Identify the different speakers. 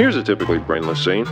Speaker 1: Here's a typically brainless scene.